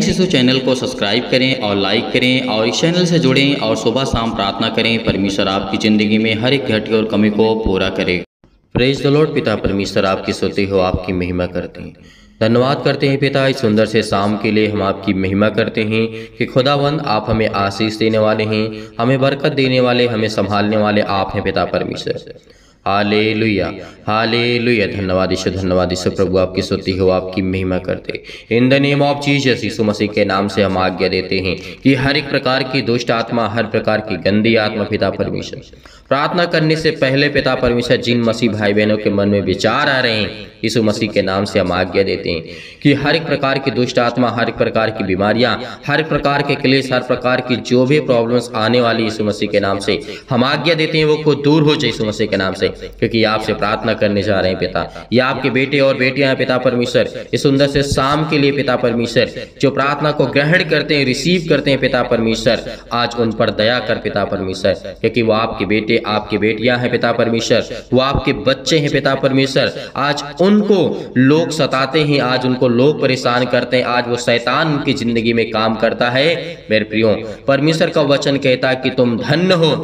शिशु चैनल को सब्सक्राइब करें और लाइक करें और इस चैनल से जुड़ें और सुबह शाम प्रार्थना करें, परमेश्वर आपकी ज़िंदगी में हर एक घटी और कमी को पूरा करे। प्रेज द लॉर्ड पिता परमेश्वर, आपकी सोते हो आपकी महिमा करते हैं। धन्यवाद करते हैं पिता, इस सुंदर से शाम के लिए हम आपकी महिमा करते हैं कि खुदावंद, आप हमें आशीष देने वाले हैं, हमें बरकत देने वाले, हमें संभालने वाले आप हैं पिता परमेश्वर। हाले लुया हाले लुया धन्यवाद ईश्वर धन्यवाद ईश्वर प्रभु, आपकी स्तुति हो, आपकी महिमा करते। In the name of Jesus, यीशु मसीह के नाम से हम आज्ञा देते हैं कि हर एक प्रकार की दुष्ट आत्मा, हर प्रकार की गंदी आत्मा पिता परमेश्वर। प्रार्थना करने से पहले पिता परमेश्वर, जिन मसीह भाई बहनों के मन में विचार आ रहे हैं यीशु मसीह के नाम से हम आज्ञा देते हैं कि हर एक प्रकार की दुष्ट आत्मा, हर एक प्रकार की बीमारियाँ, हर एक प्रकार के क्लेश, हर प्रकार की जो भी प्रॉब्लम्स आने वाली यीशु मसीह के नाम से हम आज्ञा देते हैं, वो को दूर हो जाए यीशु मसीह के नाम से। क्योंकि आपसे प्रार्थना करने जा रहे हैं पिता। ये आपके बेटे और बेटियाँ पिता परमेश्वर। इस सुंदर से शाम के लिए पिता परमेश्वर। जो प्रार्थना को ग्रहण करते हैं रिसीव करते हैं पिता परमेश्वर। आज उन पर दया कर पिता परमेश्वर। क्योंकि वो आपके बेटे, आपकी बेटियाँ हैं पिता परमेश्वर। वो आपके बच्चे हैं पिता परमेश्वर। आज उनको लोग सताते हैं, आज उनको लोग परेशान करते हैं, आज वो शैतान उनकी ज़िंदगी में काम करता है। मेरे प्रियो, परमेश्वर का वचन कहता है कि तुम धन्य हो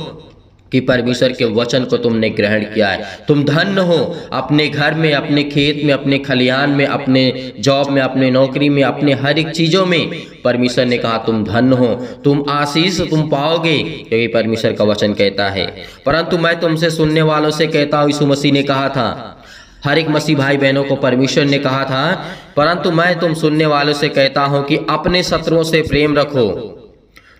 कि परमेश्वर के वचन को तुमने ग्रहण किया है। तुम धन्य हो, अपने घर में, अपने खेत में, अपने खलिहान में, अपने जॉब में, अपने नौकरी में, अपने हर एक चीज़ों में परमेश्वर ने कहा, तुम धन्य हो, तुम आशीष तुम पाओगे क्योंकि परमेश्वर का वचन कहता है। परंतु मैं तुमसे सुनने वालों से कहता हूँ, यीशु मसीह ने कहा था हर एक मसीह भाई बहनों को परमेश्वर ने कहा था, परंतु मैं तुम सुनने वालों से कहता हूँ कि अपने शत्रुओं से प्रेम रखो।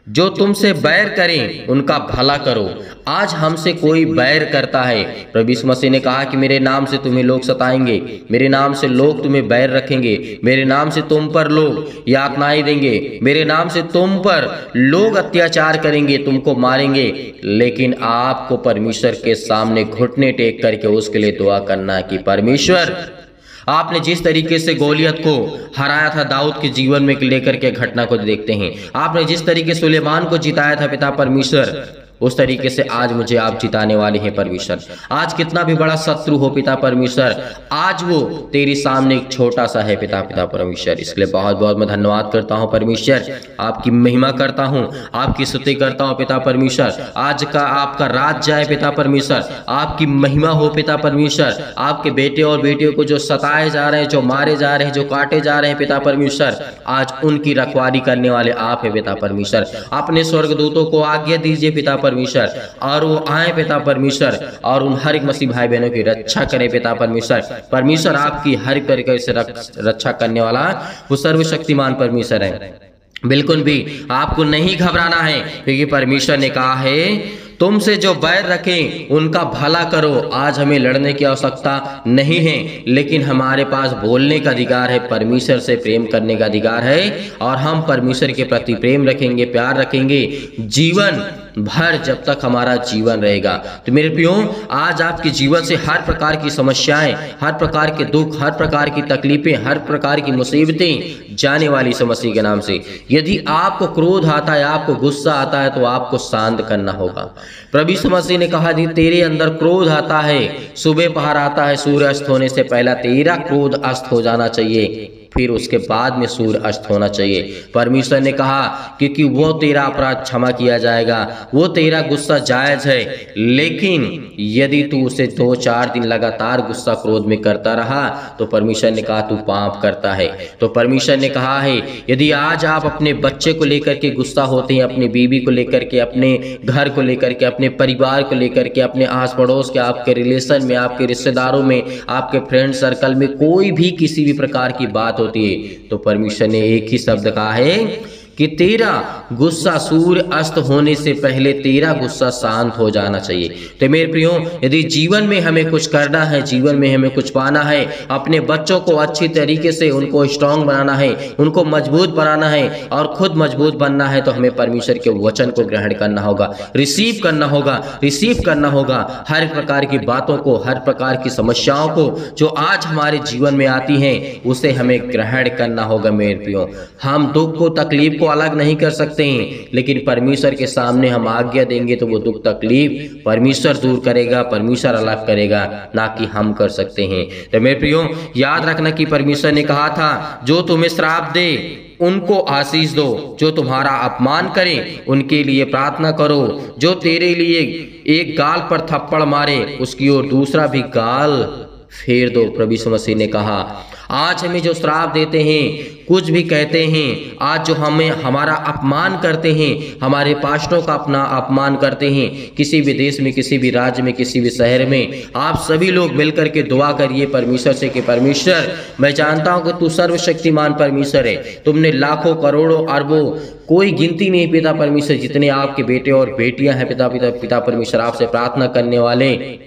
जो तुमसे बैर करें, उनका भला करो। आज हमसे कोई बैर करता है। प्रभु मसीह ने कहा कि मेरे नाम से तुम्हें लोग सताएँगे। मेरे नाम से लोग तुम्हें बैर रखेंगे। मेरे नाम से तुम पर लोग यातनाएँ देंगे। मेरे नाम से तुम पर लोग अत्याचार करेंगे, तुमको मारेंगे। लेकिन आपको परमेश्वर के सामने घुटने टेक करके उसके लिए दुआ करना कि परमेश्वर आपने जिस तरीके से गोलियत को हराया था दाऊद के जीवन में लेकर के घटना को देखते हैं। आपने जिस तरीके सुलेमान को जिताया था पिता परमेश्वर उस तरीके से आज मुझे आप जिताने वाले हैं, परमेश्वर। आज कितना भी बड़ा शत्रु हो, पिता परमेश्वर, आज वो तेरे सामने एक छोटा सा है, पिता पिता परमेश्वर। इसलिए बहुत बहुत मैं धन्यवाद करता हूँ, परमेश्वर। आपकी महिमा करता हूँ, आपकी स्तुति करता हूँ, पिता परमेश्वर। आज का आपका राज जाए, पिता परमेश्वर। आपकी महिमा हो, पिता परमेश्वर। आपके बेटे और बेटियों को जो सताए जा रहे हैं, जो मारे जा रहे हैं, जो काटे जा रहे हैं, पिता परमेश्वर, आज उनकी रखवाली करने वाले आप है, पिता परमेश्वर। अपने स्वर्गदूतों को आज्ञा दीजिए, पिता परमेश्वर। और वो आए पिता परमेश्वर, और उन हर एक मसीह भाई बहनों की रक्षा करे पिता परमेश्वर। परमेश्वर आपकी हर तरीके से रक्षा करने वाला वो सर्वशक्तिमान परमेश्वर है। बिल्कुल भी आपको नहीं घबराना है, क्योंकि परमेश्वर ने कहा है, तुमसे जो बैर रखें, उनका भला करो। आज हमें लड़ने की आवश्यकता नहीं है, लेकिन हमारे पास बोलने का अधिकार है, परमेश्वर से प्रेम करने का अधिकार है, और हम परमेश्वर के प्रति प्रेम रखेंगे, प्यार रखेंगे। जीवन भर जब तक हमारा जीवन रहेगा। तो मेरे प्रियो, आज आपके जीवन से हर प्रकार की समस्याएँ, हर प्रकार के दुख, हर प्रकार की तकलीफें, हर प्रकार की मुसीबतें जाने वाली समस्या के नाम से। यदि आपको क्रोध आता है, आपको गुस्सा आता है तो आपको शांत करना होगा। प्रभु समस्या ने कहा जी तेरे अंदर क्रोध आता है, सुबह पहाड़ आता है सूर्य अस्त होने से पहला तेरा क्रोध अस्त हो जाना चाहिए। फिर उसके बाद में सूर्य अस्त होना चाहिए। परमेश्वर ने कहा क्योंकि वो तेरा अपराध क्षमा किया जाएगा, वो तेरा गुस्सा जायज़ है। लेकिन यदि तू उसे दो चार दिन लगातार गुस्सा क्रोध में करता रहा तो परमेश्वर ने कहा, तू पाप करता है। तो परमेश्वर ने कहा है, यदि आज आप अपने बच्चे को लेकर के गुस्सा होते हैं, अपने बीवी को लेकर के, अपने घर को लेकर के, अपने परिवार को लेकर के, अपने आस पड़ोस के, आपके रिलेशन में, आपके रिश्तेदारों में, आपके फ्रेंड सर्कल में कोई भी किसी भी प्रकार की बात होती है। तो परमेश्वर ने एक ही शब्द कहा है कि तेरा गुस्सा सूर्य अस्त होने से पहले तेरा गुस्सा शांत हो जाना चाहिए। तो मेरे प्रियो, यदि जीवन में हमें कुछ करना है, जीवन में हमें कुछ पाना है, अपने बच्चों को अच्छी तरीके से उनको स्ट्रांग बनाना है, उनको मज़बूत बनाना है और खुद मज़बूत बनना है तो हमें परमेश्वर के वचन को ग्रहण करना होगा रिसीव करना होगा रिसीव करना होगा हर प्रकार की बातों को, हर प्रकार की समस्याओं को जो आज हमारे जीवन में आती हैं, उसे हमें ग्रहण करना होगा मेरे प्रियो। हम दुख को, तकलीफ़ को अलग नहीं कर सकते हैं। लेकिन परमेश्वर के सामने हम आज्ञा देंगे तो वो दुख, तकलीफ़ परमेश्वर दूर करेगा, परमेश्वर अलग करेगा, ना कि हम कर सकते हैं। तो मेरे प्रियो, याद रखना कि परमेश्वर ने कहा था, जो तुम्हें श्राप दे, उनको आशीष दो। जो तुम्हारा अपमान करे, उनके लिए प्रार्थना करो। जो तेरे लिए एक गाल पर थप्पड़ मारे, उसकी ओर दूसरा भी गाल फेर दो। प्रभु मसीह ने कहा आज हमें जो श्राप देते हैं, कुछ भी कहते हैं, आज जो हमें हमारा अपमान करते हैं, हमारे पास्टों का अपना अपमान करते हैं, किसी भी देश में, किसी भी राज्य में, किसी भी शहर में, आप सभी लोग मिलकर के दुआ करिए परमेश्वर से कि परमेश्वर, मैं जानता हूँ कि तू सर्वशक्तिमान परमेश्वर है, तुमने लाखों, करोड़ों, अरबों, कोई गिनती नहीं पिता परमेश्वर, जितने आपके बेटे और बेटियाँ हैं पिता पिता पिता परमेश्वर आपसे प्रार्थना करने वाले।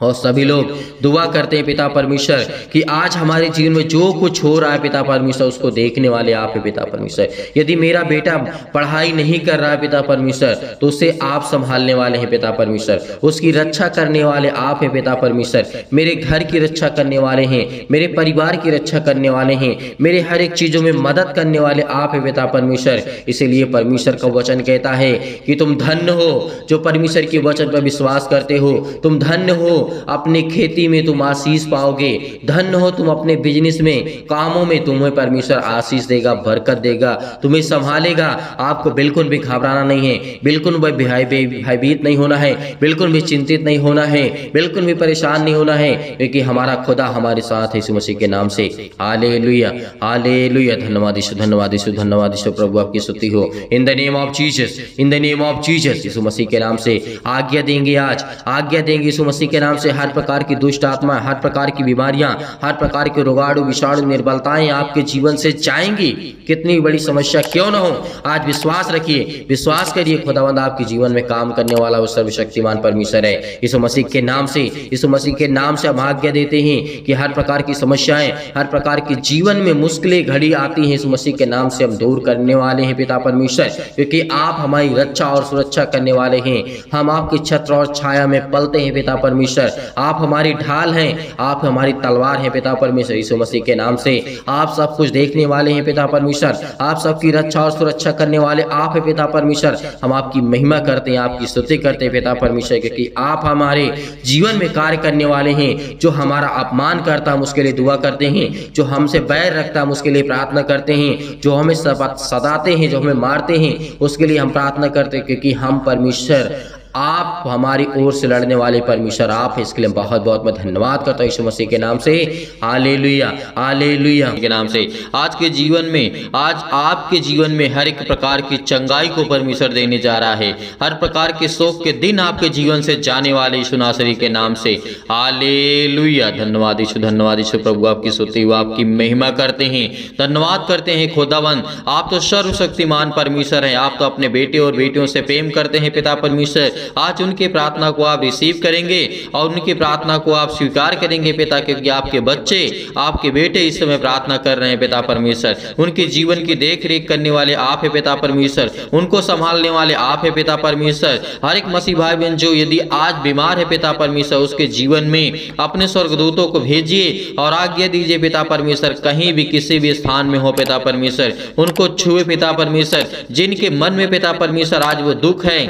और सभी लोग दुआ करते हैं पिता परमेश्वर कि आज हमारे जीवन में जो कुछ हो रहा है पिता परमेश्वर उसको देखने वाले आप है पिता परमेश्वर। यदि मेरा बेटा पढ़ाई नहीं कर रहा है पिता परमेश्वर तो उसे आप संभालने वाले हैं पिता परमेश्वर। उसकी रक्षा करने वाले आप हैं पिता परमेश्वर। मेरे घर की रक्षा करने वाले हैं मेरे परिवार की रक्षा करने वाले हैं मेरे हर एक चीज़ों में मदद करने वाले आप है पिता परमेश्वर। इसीलिए परमेश्वर का वचन कहता है कि तुम धन्य हो जो परमेश्वर के वचन पर विश्वास करते हो तुम धन्य हो अपनी खेती में तुम आशीष पाओगे। धन्य हो तुम अपने बिज़नेस में। कामों में तुम्हें परमेश्वर आशीष देगा, बरकत देगा, तुम्हें संभालेगा। आपको बिल्कुल भी घबराना नहीं है। बिल्कुल भयभीत नहीं होना है। बिल्कुल भी चिंतित नहीं होना है। बिल्कुल भी परेशान नहीं होना है। क्योंकि हमारा खुदा हमारे साथ है यीशु मसीह के नाम से। आले लुया आले लुया धन्यवाद ईशु धन्यवाद ईशु धन्यवाद ईशु प्रभु, आपकी स्तुति हो। In the name of Jesus in the name of Jesus यीशु मसीह के नाम से। आज्ञा देंगे आज। आज्ञा देंगे यीशु मसीह के नाम से हर प्रकार की दुष्ट आत्मा, हर प्रकार की बीमारियाँ, हर प्रकार के रोगाणु, विषाणु, निर्बलताएँ आपके जीवन से जाएँगी। कितनी बड़ी समस्या क्यों ना हो, आज विश्वास रखिए। विश्वास करिए, खुदावंद आपके जीवन में काम करने वाला वो सर्वशक्तिमान परमेश्वर है। यीशु मसीह के नाम से, यीशु मसीह के नाम से हम आज्ञा देते हैं कि हर प्रकार की समस्याएँ, हर प्रकार के जीवन में मुश्किलें घड़ी आती हैं, यीशु मसीह के नाम से हम दूर करने वाले हैं, पिता परमेश्वर। क्योंकि आप हमारी रक्षा और सुरक्षा करने वाले हैं। हम आपकी छत्र और छाया में पलते हैं, पिता परमेश्वर। आप हमारी ढाल हैं। आप हमारी तलवार हैं पिता परमेश्वर यीशु मसीह के नाम से। आप सब कुछ देखने वाले हैं पिता परमेश्वर। आप सबकी रक्षा और सुरक्षा करने वाले आप हैं पिता परमेश्वर। हम आपकी महिमा करते हैं, आपकी स्तुति करते हैं पिता परमेश्वर, क्योंकि आप हमारे जीवन में कार्य करने वाले हैं। जो हमारा अपमान करता, हम उसके लिए दुआ करते हैं। जो हमसे बैर रखता, हम उसके लिए प्रार्थना करते हैं। जो हमें सदाते हैं, जो हमें मारते हैं, उसके लिए हम प्रार्थना करते हैं, क्योंकि हम परमेश्वर आप हमारी ओर से लड़ने वाले परमेश्वर, आप हैं। इसके लिए बहुत बहुत मैं धन्यवाद करता हूँ यीशु मसीह के नाम से। आले लुया आले लुया के नाम से। आज के जीवन में, आज आपके जीवन में हर एक प्रकार की चंगाई को परमेश्वर देने जा रहा है। हर प्रकार के शोक के दिन आपके जीवन से जाने वाले यीशु नासरी के नाम से। आले लुया धन्यवाद यीशु धन्यवाद यीशु प्रभु, आपकी स्तुति हुआ आपकी महिमा करते हैं। धन्यवाद करते हैं खुदावन आप तो सर्वशक्तिमान परमेश्वर हैं। आप तो अपने बेटे और बेटियों से प्रेम करते हैं, पिता परमेश्वर। आज उनकी प्रार्थना को आप रिसीव करेंगे और उनकी प्रार्थना को आप स्वीकार करेंगे पिता, क्योंकि आपके बच्चे, आपके बेटे इस समय प्रार्थना कर रहे हैं पिता परमेश्वर। उनके जीवन की देख करने वाले आप है पिता परमेश्वर। उनको संभालने वाले आप है पिता परमेश्वर। हर एक मसीह भाई बहन जो यदि आज बीमार है पिता परमेश्वर, उसके जीवन में अपने स्वर्गदूतों को भेजिए और आज्ञा दीजिए पिता परमेश्वर, कहीं भी किसी भी स्थान में हो पिता परमेश्वर। उनको छुए पिता परमेश्वर। जिनके मन में पिता परमेश्वर आज वो दुख है।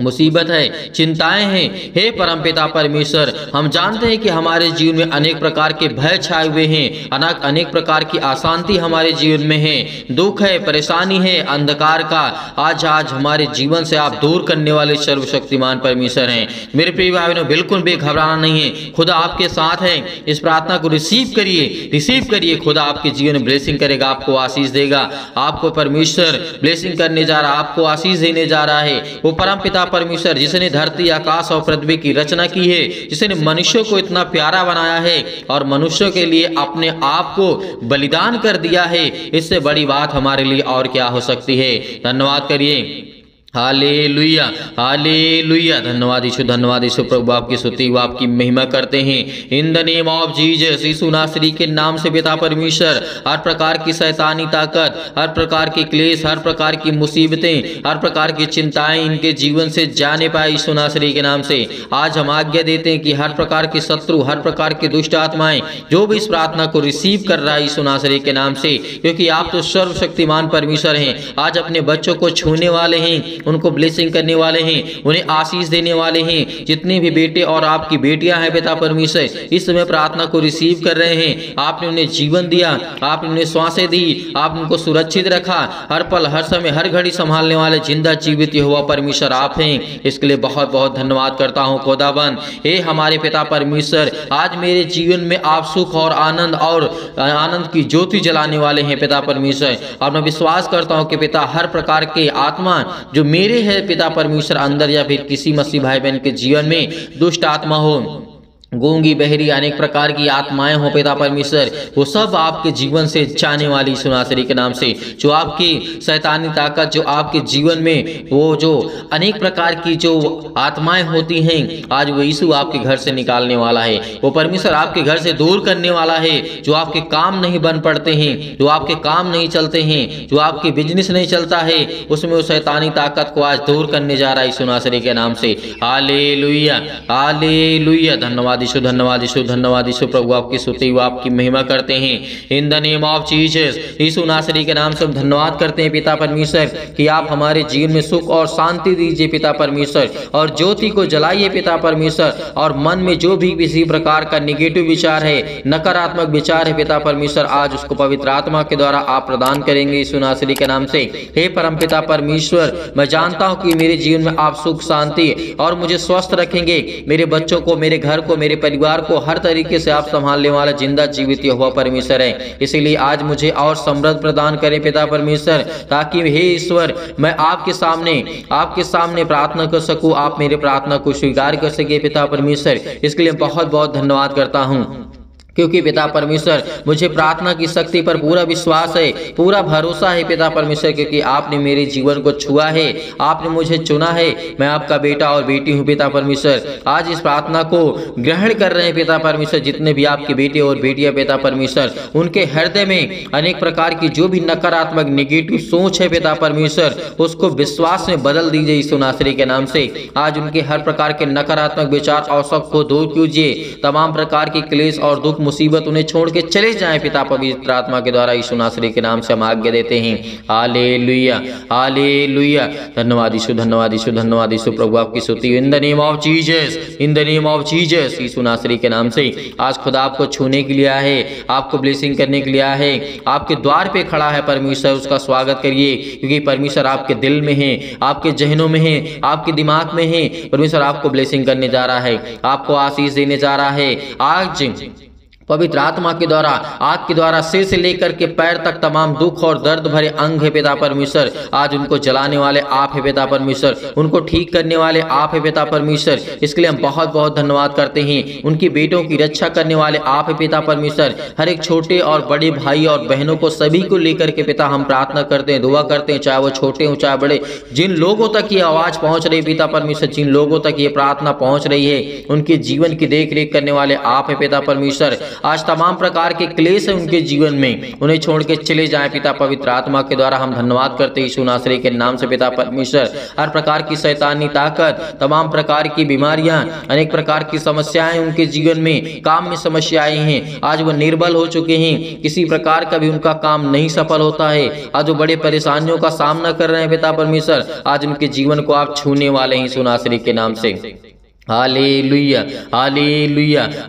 मुसीबत है, चिंताएँ हैं। हे परमपिता परमेश्वर, हम जानते हैं कि हमारे जीवन में अनेक प्रकार के भय छाए हुए हैं, अनेक अनेक प्रकार की अशांति हमारे जीवन में है। दुख है, परेशानी है, अंधकार का। आज आज हमारे जीवन से आप दूर करने वाले सर्वशक्तिमान परमेश्वर हैं। मेरे प्रिय भाई बहनों बिल्कुल भी घबराना नहीं है। खुदा आपके साथ है। इस प्रार्थना को रिसीव करिए। रिसीव करिए। खुदा आपके जीवन में ब्लेसिंग करेगा, आपको आशीष देगा। आपको परमेश्वर ब्लेसिंग करने जा रहा है आपको आशीष देने जा रहा है। वो परम पिता परमेश्वर, जिसने धरती, आकाश और पृथ्वी की रचना की है, जिसने मनुष्य को इतना प्यारा बनाया है और मनुष्य के लिए अपने आप को बलिदान कर दिया है, इससे बड़ी बात हमारे लिए और क्या हो सकती है? धन्यवाद करिए। Hallelujah hallelujah. धन्यवाद यीशु धन्यवाद यीशु प्रभु, आपकी स्तुति आपकी महिमा करते हैं। In the name of Jesus यीशु नासरी के नाम से पिता परमेश्वर, हर प्रकार की शैतानी ताकत, हर प्रकार की क्लेश, हर प्रकार की मुसीबतें, हर प्रकार की चिंताएँ इनके जीवन से जाने पाए यीशु नासरी के नाम से। आज हम आज्ञा देते हैं कि हर प्रकार के शत्रु, हर प्रकार की दुष्ट आत्माएँ, जो भी इस प्रार्थना को रिसीव कर रहा है यीशु नासरी के नाम से, क्योंकि आप तो सर्वशक्तिमान परमेश्वर हैं, आज अपने बच्चों को छूने वाले हैं उनको ब्लेसिंग करने वाले हैं, उन्हें आशीष देने वाले हैं। जितने भी बेटे और आपकी बेटियाँ हैं पिता परमेश्वर, इस समय प्रार्थना को रिसीव कर रहे हैं। आपने उन्हें जीवन दिया, आपने उन्हें श्वासें दी आपने उनको सुरक्षित रखा। हर पल, हर समय, हर घड़ी संभालने वाले, ज़िंदा जीवित हुआ परमेश्वर आप हैं। इसके लिए बहुत बहुत धन्यवाद करता हूँ, खुदाबंद। हे हमारे पिता परमेश्वर, आज मेरे जीवन में आप सुख और आनंद और आनंद की ज्योति जलाने वाले हैं पिता परमेश्वर। और मैं विश्वास करता हूँ कि पिता हर प्रकार के आत्मा, जो मेरे है पिता परमेश्वर, अंदर या फिर किसी मसीह भाई बहन के जीवन में दुष्ट आत्मा हो। गूँगी, बहरी, अनेक प्रकार की आत्माएँ हो पिता परमेश्वर। वो सब आपके जीवन से जाने वाली सुनासरी के नाम से। जो आपकी शैतानी ताकत, जो आपके जीवन में वो जो अनेक प्रकार की जो आत्माएँ होती हैं, आज वो यीशु आपके घर से निकालने वाला है। वो परमेश्वर आपके घर से दूर करने वाला है। जो आपके काम नहीं बन पड़ते हैं, जो आपके काम नहीं चलते हैं, जो आपके बिज़नेस नहीं चलता है, उसमें वो शैतानी ताकत को आज दूर करने जा रहा है सुनासरी के नाम से। आले लुया आले लुया धन्यवाद यीशु धन्यवाद यीशु धन्यवाद यीशु प्रभु आपकी स्तुति, व आपकी महिमा करते हैं। In the name of Jesus यीशु नासरी के नाम से धन्यवाद करते हैं पिता परमेश्वर, कि आप हमारे जीवन में सुख और शांति दीजिए पिता परमेश्वर, और ज्योति को जलाइए पिता परमेश्वर, और मन में जो भी किसी प्रकार का निगेटिव विचार है, नकारात्मक विचार है पिता परमेश्वर, आज उसको पवित्र आत्मा के द्वारा आप प्रदान करेंगे यीशु नासरी के नाम से। हे परम पिता परमेश्वर, मैं जानता हूँ कि मेरे जीवन में आप सुख, शांति और मुझे स्वस्थ रखेंगे। मेरे बच्चों को, मेरे घर को, मेरे मेरे परिवार को हर तरीके से आप संभालने वाला ज़िंदा जीवित हुआ परमेश्वर है। इसीलिए आज मुझे और समृद्ध प्रदान करें पिता परमेश्वर, ताकि हे ईश्वर, मैं आपके सामने आपके सामने प्रार्थना कर सकूँ, आप मेरे प्रार्थना को स्वीकार कर सके पिता परमेश्वर। इसके लिए बहुत बहुत धन्यवाद करता हूँ। क्योंकि पिता परमेश्वर, मुझे प्रार्थना की शक्ति पर पूरा विश्वास है, पूरा भरोसा है पिता परमेश्वर, क्योंकि आपने मेरे जीवन को छुआ है, आपने मुझे चुना है, मैं आपका बेटा और बेटी हूँ पिता परमेश्वर। आज इस प्रार्थना को ग्रहण कर रहे हैं पिता परमेश्वर, जितने भी आपके बेटे और बेटियाँ पिता परमेश्वर, उनके हृदय में अनेक प्रकार की जो भी नकारात्मक निगेटिव सोच है पिता परमेश्वर, उसको विश्वास में बदल दीजिए इस सुनासरी के नाम से। आज उनके हर प्रकार के नकारात्मक विचार और सबको दूर कीजिए। तमाम प्रकार की क्लेश और दुख मुसीबत उन्हें छोड़ के चले जाए। पिता पवित्र आत्मा के द्वारा यीशु नासरी के नाम से हम आज्ञा देते हैं। आले लुया आले लुया धन्यवाद यीशु धन्यवाद यीशु धन्यवाद यीशु। प्रभु आपकी स्तुति in the name of Jesus, in the name of Jesus, यीशु नासरी के नाम से। आज खुदा आपको छूने के लिए है आपको ब्लेसिंग करने के लिए है आपके द्वार पे खड़ा है परमेश्वर, उसका स्वागत करिए, क्योंकि परमेश्वर आपके दिल में है, आपके जहनों में है, आपके दिमाग में है। परमेश्वर आपको ब्लेसिंग करने जा रहा है, आपको आशीष देने जा रहा है। आज पवित्र आत्मा के द्वारा, आग के द्वारा सिर से लेकर के पैर तक तमाम दुख और दर्द भरे अंग है पिता परमेश्वर। आज उनको जलाने वाले आप है पिता परमेश्वर। उनको ठीक करने वाले आप है पिता परमेश्वर। इसके लिए हम बहुत बहुत धन्यवाद करते हैं। उनकी बेटों की रक्षा करने वाले आप है पिता परमेश्वर। हर एक छोटे और बड़े भाई और बहनों को सभी को लेकर के पिता हम प्रार्थना करते हैं, दुआ करते हैं, चाहे वो छोटे हो, चाहे बड़े। जिन लोगों तक ये आवाज़ पहुँच रही पिता परमेश्वर, जिन लोगों तक ये प्रार्थना पहुँच रही है, उनके जीवन की देख करने वाले आप है पिता परमेश्वर। आज तमाम प्रकार के क्लेश है उनके जीवन में। उन्हें छोड़ के चले जाए पिता पवित्र आत्मा के द्वारा। हम धन्यवाद करते यीशु नासरी के नाम से पिता परमेश्वर। हर प्रकार की शैतानी ताकत, तमाम प्रकार की बीमारियाँ, अनेक प्रकार की समस्याएँ उनके जीवन में काम में समस्याएँ हैं। आज वो निर्बल हो चुके हैं। किसी प्रकार का भी उनका काम नहीं सफल होता है। आज वो बड़े परेशानियों का सामना कर रहे हैं पिता परमेश्वर। आज उनके जीवन को आप छूने वाले हैं सुनासरी के नाम से।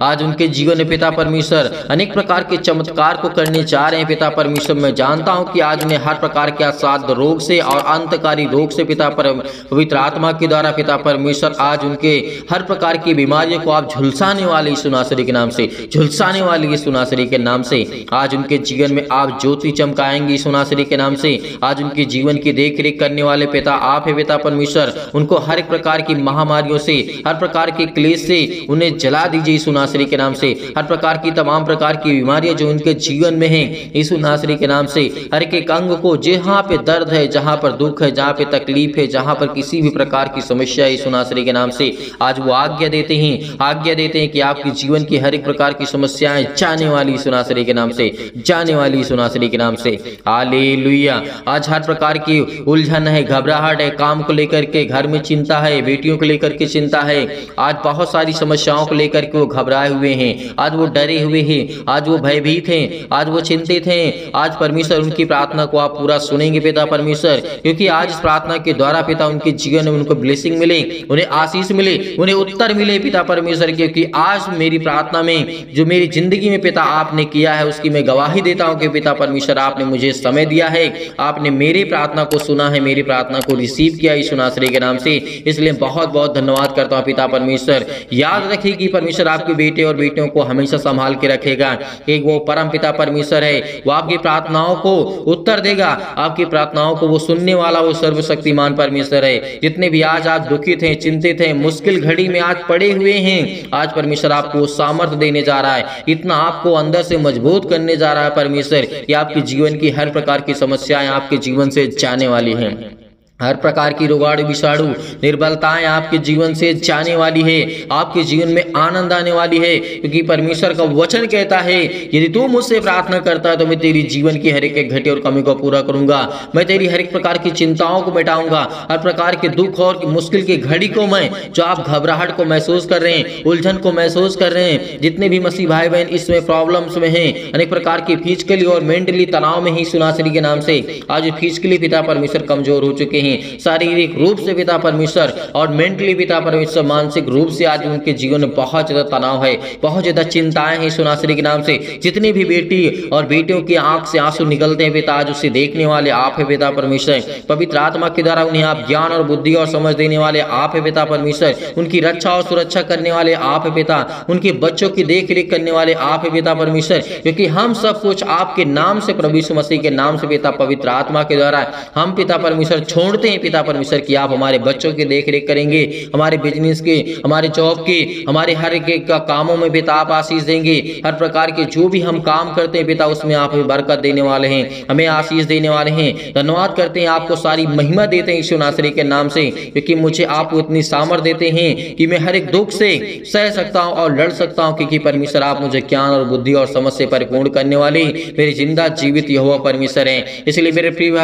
आज उनके जीवन में पिता परमेश्वर अनेक प्रकार के चमत्कार को करने जा रहे हैं। पिता परमेश्वर, मैं जानता हूँ कि आज उन्हें हर प्रकार के असाध रोग से और अंतकारी रोग से पिता पर, पवित्र आत्मा के द्वारा पिता परमेश्वर आज उनके हर प्रकार की बीमारियों को आप झुलसाने वाले सुनासरी के नाम से, झुलसाने वाली सुनासरी के नाम से, आज उनके जीवन में आप ज्योति चमकाएँगी सुनासरी के नाम से। आज उनके जीवन की देख करने वाले पिता आप है। पिता परमेश्वर, उनको हर एक प्रकार की महामारियों से, हर प्रकार के क्लेश से उन्हें जला दीजिए यीशु नासरी के नाम से। हर प्रकार की, तमाम प्रकार की बीमारियाँ जो उनके जीवन में हैं, यीशु नासरी के नाम से। हर एक अंग को जहाँ पे दर्द है, जहाँ पर दुख है, जहाँ पे तकलीफ़ है, जहाँ पर किसी भी प्रकार की समस्या है यीशु नासरी के नाम से। आज वो आज्ञा देते हैं, आज्ञा देते हैं कि आपके जीवन की हर एक प्रकार की समस्याएँ जाने वाली सुनासरी के नाम से, जाने वाली सुनासरी के नाम से। आले आज हर प्रकार की उलझन है, घबराहट है, काम को लेकर के, घर में चिंता है, बेटियों को लेकर के चिंता है आज बहुत सारी समस्याओं को लेकर के वो घबराए हुए हैं। आज वो डरे हुए हैं। आज वो भयभीत हैं। आज वो चिंतित हैं। आज परमेश्वर उनकी प्रार्थना को आप पूरा सुनेंगे पिता परमेश्वर, क्योंकि आज इस प्रार्थना के द्वारा पिता उनके जीवन में उनको ब्लेसिंग मिले, उन्हें आशीष मिले, उन्हें उत्तर मिले पिता परमेश्वर, क्योंकि आज मेरी प्रार्थना में, जो मेरी ज़िंदगी में पिता आपने किया है, उसकी मैं गवाही देता हूँ कि पिता परमेश्वर, आपने मुझे समय दिया है। आपने मेरी प्रार्थना को सुना है, मेरी प्रार्थना को रिसीव किया इस सुनाश्री के नाम से। इसलिए बहुत बहुत धन्यवाद करता हूँ पिता परमेश्वर। याद रखिए कि परमेश्वर आपके बेटे और बेटियों को हमेशा संभाल के रखेगा। एक वो परम पिता परमेश्वर है। वो आपकी प्रार्थनाओं को उत्तर देगा। आपकी प्रार्थनाओं को वो सुनने वाला, वो सर्वशक्तिमान परमेश्वर है। जितने भी आज आप दुखित हैं चिंतित हैं मुश्किल घड़ी में आज पड़े हुए हैं, आज परमेश्वर आपको सामर्थ्य देने जा रहा है। इतना आपको अंदर से मज़बूत करने जा रहा है परमेश्वर कि आपके जीवन की हर प्रकार की समस्याएँ आपके जीवन से जाने वाली हैं। हर प्रकार की रोगाणु विषाणु, निर्बलताएँ आपके जीवन से जाने वाली है। आपके जीवन में आनंद आने वाली है, क्योंकि परमेश्वर का वचन कहता है, यदि तू मुझसे प्रार्थना करता है तो मैं तेरी जीवन की हर एक घटे और कमी को पूरा करूँगा। मैं तेरी हर एक प्रकार की चिंताओं को मिटाऊँगा। हर प्रकार के दुख और मुश्किल की घड़ी को मैं, जो आप घबराहट को महसूस कर रहे हैं, उलझन को महसूस कर रहे हैं, जितने भी मसीह भाई बहन इसमें प्रॉब्लम्स में हैं, अनेक प्रकार की फिजिकली और मेंटली तनाव में ही सुनासरी के नाम से, आज फिजिकली पिता परमेश्वर कमज़ोर हो चुके हैं। शारीरिक रूप से पिता परमेश्वर और मेंटली पिता परमेश्वर, मानसिक रूप से आज उनके जीवन में बहुत ज़्यादा तनाव है, बहुत ज़्यादा चिंताएँ हैं सुनाश्री के नाम से। जितनी भी बेटी और बेटियों की आँख से आँसू निकलते हैं पिता, आज उसे देखने वाले आप है पिता परमेश्वर। पवित्र आत्मा के द्वारा उन्हें आप ज्ञान और बुद्धि और समझ देने वाले आप है पिता परमेश्वर। उनकी रक्षा और सुरक्षा करने वाले आप है पिता। उनके बच्चों की देख करने वाले आप है पिता परमेश्वर। क्योंकि हम सब कुछ आपके नाम से प्रभु मसीह के नाम से पिता पवित्र आत्मा के द्वारा हम पिता परमेश्वर छोड़ते हैं, पिता परमेश्वर की, आप हमारे बच्चों की देख रेख करेंगे, हमारे बिज़नेस के, हमारे जॉब के, हमारे हर एक का कामों में पिता आप आशीष देंगे, हर प्रकार के जो भी हम काम करते हैं, पिता उसमें आप हमें बरकत देने वाले हैं, हमें आशीष देने वाले हैं, धन्यवाद करते हैं, आपको सारी महिमा देते हैं ईश्वर नासरी के नाम से, क्योंकि मुझे आप इतनी सामर देते हैं कि मैं हर एक दुख से सह सकता हूँ और लड़ सकता हूँ, क्योंकि परमेश्वर आप मुझे ज्ञान और बुद्धि और समझ से परिपूर्ण करने वाले मेरी ज़िंदा जीवित यह परमेश्वर है। इसलिए मेरे प्रिय भाई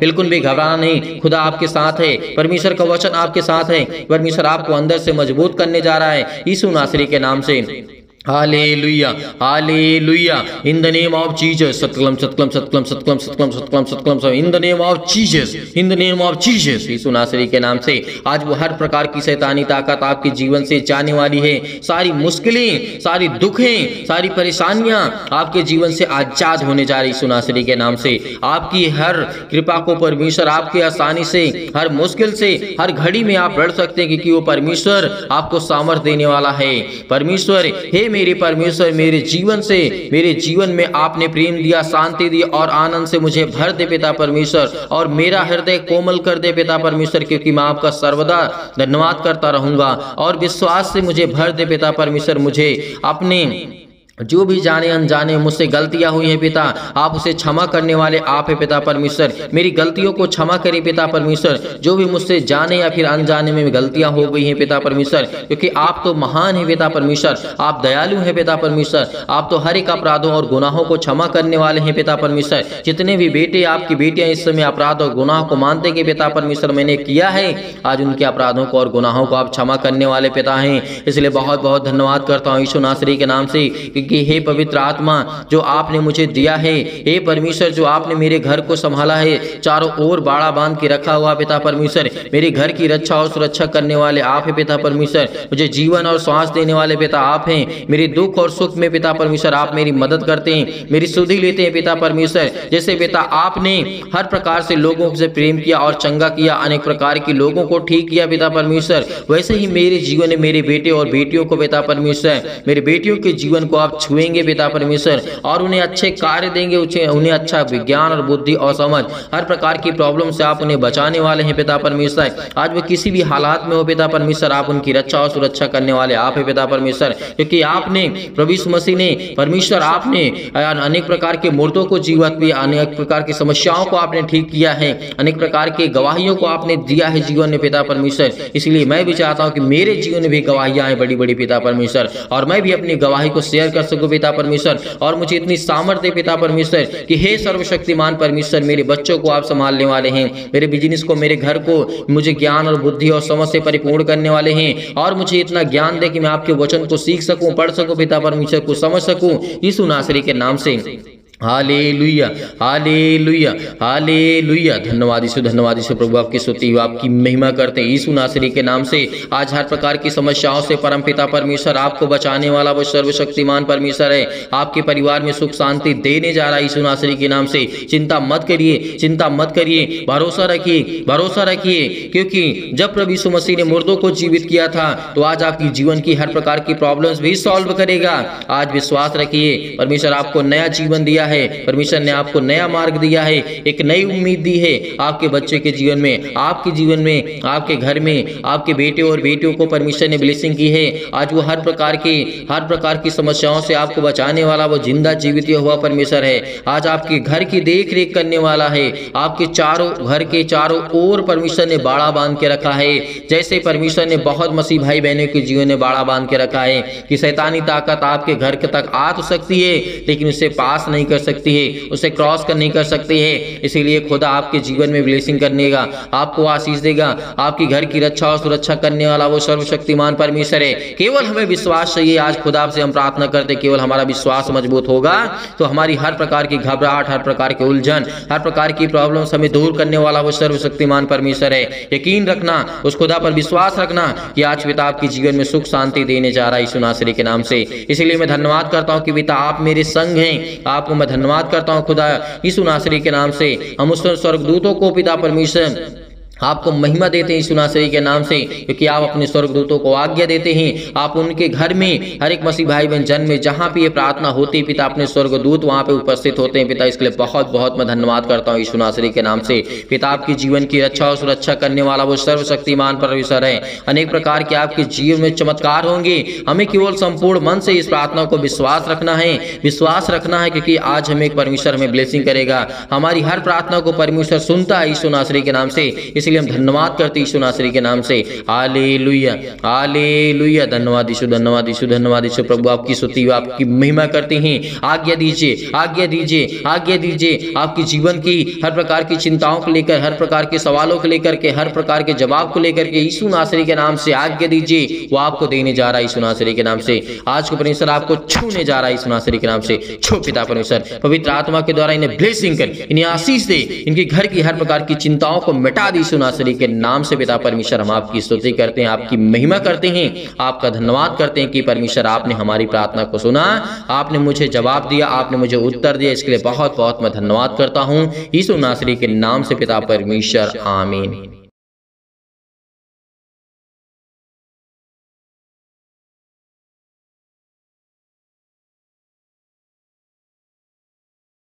बिल्कुल भी घबराना नहीं, खुदा आपके साथ है, परमेश्वर का वचन आपके साथ है, परमेश्वर आपको अंदर से मज़बूत करने जा रहा है ईसु नासरी के नाम से। Hallelujah. Hallelujah. In the name of Jesus. In the name of Jesus. In the name of Jesus. यीशु नासरी के नाम से आज वो हर प्रकार की ताकत आपके जीवन से जाने वाली है सारी मुश्किलें, सारी दुखें, सारी परेशानियाँ आपके जीवन से आज़ाद होने जा रही सुनासरी के नाम से आपकी हर कृपा को परमेश्वर आपके आसानी से, हर मुश्किल से, हर घड़ी में आप लड़ सकते हैं क्योंकि वो परमेश्वर आपको सामर्थ्य देने वाला है परमेश्वर, हे मेरे परमेश्वर, मेरे जीवन से, मेरे जीवन में आपने प्रेम दिया, शांति दी और आनंद से मुझे भर दे पिता परमेश्वर। और मेरा हृदय कोमल कर दे पिता परमेश्वर, क्योंकि मैं आपका सर्वदा धन्यवाद करता रहूँगा। और विश्वास से मुझे भर दे पिता परमेश्वर, मुझे अपने जो भी जाने अनजाने मुझसे गलतियाँ हुई हैं पिता, आप उसे क्षमा करने वाले आप है पिता परमेश्वर। मेरी गलतियों को क्षमा करें पिता परमेश्वर। जो भी मुझसे जाने या फिर अनजाने में गलतियाँ हो गई हैं पिता परमेश्वर, क्योंकि आप तो महान है पिता परमेश्वर। आप दयालु हैं पिता परमेश्वर। आप तो हर एक अपराधों और गुनाहों को क्षमा करने वाले हैं पिता परमेश्वर। जितने भी बेटे आपकी बेटियाँ इस समय अपराध और गुनाह को मानते कि पिता परमेश्वर, मैंने किया है। आज उनके अपराधों को और गुनाहों को आप क्षमा करने वाले पिता हैं। इसलिए बहुत बहुत धन्यवाद करता हूँ ईशु नासरी के नाम से कि हे पवित्र आत्मा, जो आपने मुझे दिया है, हे परमेश्वर, जो आपने मेरे घर को संभाला है, चारों ओर बाड़ा बाँध के रखा हुआ पिता परमेश्वर, मेरे घर की रक्षा और सुरक्षा करने वाले आप है पिता परमेश्वर, मुझे जीवन और श्वास देने वाले पिता आप हैं, मेरे दुख और सुख में पिता परमेश्वर, आप मेरी मदद करते हैं, मेरी सुधि लेते हैं पिता परमेश्वर, जैसे पिता आपने हर प्रकार से लोगों से प्रेम किया और चंगा किया, अनेक प्रकार के लोगों को ठीक किया पिता परमेश्वर, वैसे ही मेरे जीवन में मेरे बेटे और बेटियों को पिता परमेश्वर, मेरे बेटियों के जीवन को आप आप छुएँगे पिता परमेश्वर और उन्हें अच्छे कार्य देंगे उन्हें अच्छा विज्ञान और बुद्धि और समझ। हर प्रकार की प्रॉब्लम से आप उन्हें बचाने वाले हैं पिता परमेश्वर। आज वो किसी भी हालात में हो पिता परमेश्वर, आप उनकी रक्षा और सुरक्षा करने वाले आप है पिता परमेश्वर। क्योंकि आपने, प्रभु मसीह ने, परमेश्वर आपने अनेक प्रकार के मुर्दों को जीवित भी अनेक प्रकार की समस्याओं को आपने ठीक किया है। अनेक प्रकार के गवाहियों को आपने दिया है जीवन में पिता परमेश्वर। इसलिए मैं भी चाहता हूँ कि मेरे जीवन में भी गवाहियाँ हैं बड़ी बड़ी पिता परमेश्वर। और मैं भी अपनी गवाही को शेयर कर सकूँ पिता परमेश्वर, और मुझे इतनी सामर्थ्य पिता परमेश्वर, कि हे सर्वशक्तिमान परमेश्वर, मेरे बच्चों को आप संभालने वाले हैं, मेरे बिज़नेस को, मेरे घर को, मुझे ज्ञान और बुद्धि और समझ से परिपूर्ण करने वाले हैं, और मुझे इतना ज्ञान दे कि मैं आपके वचन को सीख सकूँ, पढ़ सकूँ, पिता परमेश्वर को समझ सकूँ, यीशु नासरी के नाम से। हाले लुया हाले लुया हाले लुया धन्यवाद ईश्वर धन्यवाद ईश्वर प्रभु, आपकी स्तुति आपकी महिमा करते हैं। यीशु नासरी के नाम से आज हर प्रकार की समस्याओं से परम पिता परमेश्वर आपको बचाने वाला, वो सर्वशक्तिमान परमेश्वर है। आपके परिवार में सुख शांति देने जा रहा है यीशु नासरी के नाम से। चिंता मत करिए, चिंता मत करिए, भरोसा रखिए भरोसा रखिए, क्योंकि जब प्रभु यीशु मसीह ने मुर्दों को जीवित किया था तो आज आपकी जीवन की हर प्रकार की प्रॉब्लम्स भी सॉल्व करेगा। आज विश्वास रखिए, परमेश्वर आपको नया जीवन दिया है। परमेश्वर ने आपको नया मार्ग दिया है, एक नई उम्मीद दी है आपके बच्चे के जीवन में, आपके जीवन में, आपके घर में, आपके बेटे और बेटियों को परमेश्वर ने ब्लेसिंग की है। आज वो हर प्रकार की, हर प्रकार की समस्याओं से आपको बचाने वाला, वो ज़िंदा जीवित हुआ परमेश्वर है। आज आपके घर की देख रेख करने वाला है। आपके चारों घर के चारों ओर परमेश्वर ने बाड़ा बाँध के रखा है। जैसे परमेश्वर ने बहुत मसीह भाई बहनों के जीवन में बाड़ा बाँध के रखा है कि शैतानी ताकत आपके घर तक आ तो सकती है, लेकिन उसे पास नहीं कर सकती है, उसे क्रॉस कर नहीं कर सकती है। इसीलिए खुदा आपके जीवन में ब्लेसिंग करने का, आपको आशीष देगा। आपकी घर की रक्षा और सुरक्षा करने वाला वो सर्वशक्तिमान परमेश्वर है। केवल हमें विश्वास चाहिए, आज खुदा से हम प्रार्थना करते केवल हमारा विश्वास मज़बूत होगा तो हमारी हर प्रकार की घबराहट, हर प्रकार के उलझन, हर प्रकार की प्रॉब्लम हमें दूर करने वाला वो सर्वशक्तिमान परमेश्वर है। यकीन रखना, उस खुदा पर विश्वास रखना कि आज पिता आपके जीवन में सुख शांति देने जा रहा है, यीशु के नाम से। इसीलिए मैं धन्यवाद करता हूँ कि पिता आप मेरे संग हैं, आपको मैं धन्यवाद करता हूँ खुदा इस नासरी के नाम से। हम उस स्वर्ग दूतों को पिता परमेश्वर आपको महिमा देते हैं सुनासरी के नाम से, क्योंकि आप अपने स्वर्गदूतों को आज्ञा देते हैं। आप उनके घर में, हर एक मसीह भाई बहन जन्म में, जहाँ भी ये प्रार्थना होती है, पिता अपने स्वर्गदूत वहाँ पे उपस्थित होते हैं। पिता, इसके लिए बहुत बहुत मैं धन्यवाद करता हूँ ईशुनासरी के नाम से। पिता, आपकी जीवन की रक्षा और सुरक्षा करने वाला वो सर्वशक्तिमान परमेश्वर है। अनेक प्रकार के आपके जीवन में चमत्कार होंगे। हमें केवल संपूर्ण मन से इस प्रार्थना को विश्वास रखना है। विश्वास रखना है, क्योंकि आज हमें परमेश्वर हमें ब्लेसिंग करेगा। हमारी हर प्रार्थना को परमेश्वर सुनता है ईशुनासरी के नाम से। इस इसलिए हम धन्यवाद करते ईशु नासरी के नाम से। आले लुया आले लुया धन्यवाद ईशु धन्यवाद ईशु धन्यवाद ईशु। प्रभु, आपकी स्तुति, आपकी महिमा करते हैं। आज्ञा दीजिए आज्ञा दीजिए आज्ञा दीजिए। आपकी जीवन की हर प्रकार की चिंताओं को लेकर, हर प्रकार के सवालों को लेकर के, हर प्रकार के जवाब को लेकर के ईशु नासरी के नाम से आज्ञा दीजिए। वो आपको देने जा रहा है ईशु नासरी के नाम से। आज को परमेश्वर आपको छूने जा रहा है ईशु नासरी के नाम से। छो पिता परमेश्वर, पवित्र आत्मा के द्वारा इन्हें ब्लेसिंग कर, इन्हें आशीष दे। इनके घर की हर प्रकार की चिंताओं को मिटा दी नासरी के नाम से पिता परमेश्वर हम आपकी स्तुति करते हैं, आपकी महिमा करते हैं, आपका धन्यवाद करते हैं कि परमेश्वर आपने हमारी प्रार्थना को सुना, आपने मुझे जवाब दिया, आपने मुझे उत्तर दिया, इसके लिए बहुत बहुत मैं धन्यवाद करता हूँ। यीशु नासरी के नाम से पिता परमेश्वर, आमीन।